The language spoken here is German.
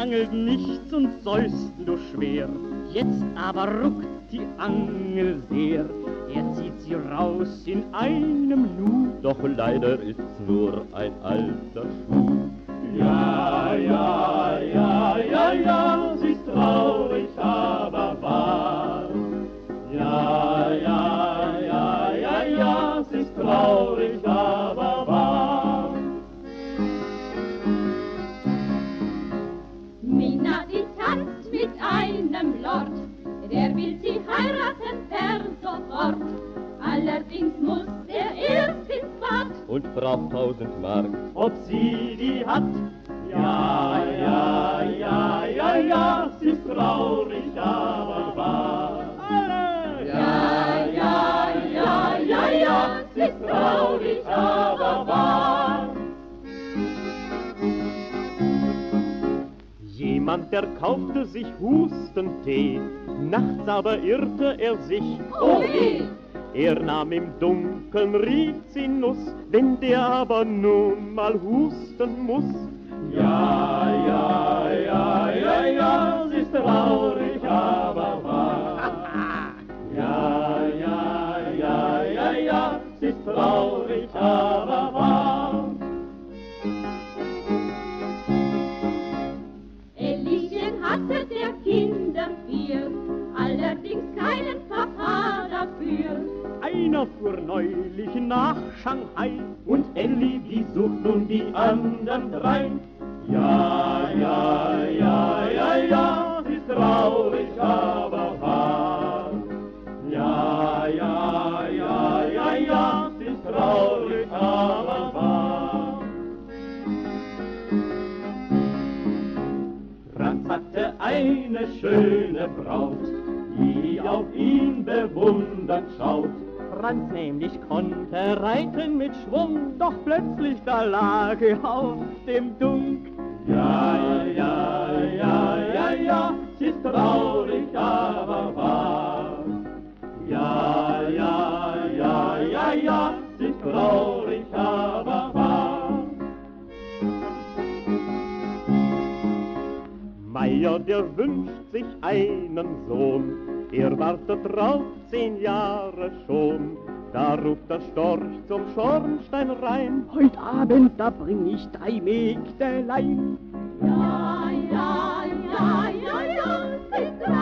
angelt nichts und säust nur schwer. Jetzt aber ruckt die Angel sehr. Er zieht sie raus in einem Nu, doch leider ist's nur ein alter Schuh. Ja, ja, und braucht tausend Mark. Ob sie die hat? Ja, ja, ja, ja, ja, sie ist traurig, aber wahr. Ja, ja, ja, ja, ja, sie ist traurig, aber wahr. Jemand, der kaufte sich Hustentee, nachts aber irrte er sich. Oh weh! Er nahm im Dunkeln Rizinus, wenn der aber nun mal husten muss. Ja, Einer fuhr neulich nach Shanghai und Elli, die sucht nun die anderen drei. Ja, ja, ja, ja, ja, sie ist traurig, aber wahr. Ja, ja, ja, ja, ja, sie ist traurig, aber wahr. Franz hatte eine schöne Braut, die auf ihn bewundert schaut. Franz nämlich konnte reiten mit Schwung, doch plötzlich da lag er auf dem Dunk. Ja, ja, ja, ja, ja, sie ist traurig, aber wahr. Ja, ja, ja, ja, ja, sie ist traurig, aber wahr. Meier, der wünscht sich einen Sohn, Ihr wartet drauf zehn Jahre schon, da ruft der Storch zum Schornstein rein. Heut Abend, da bring ich drei Mägdelein. Ja, ja, ja, ja, ja, sind drei.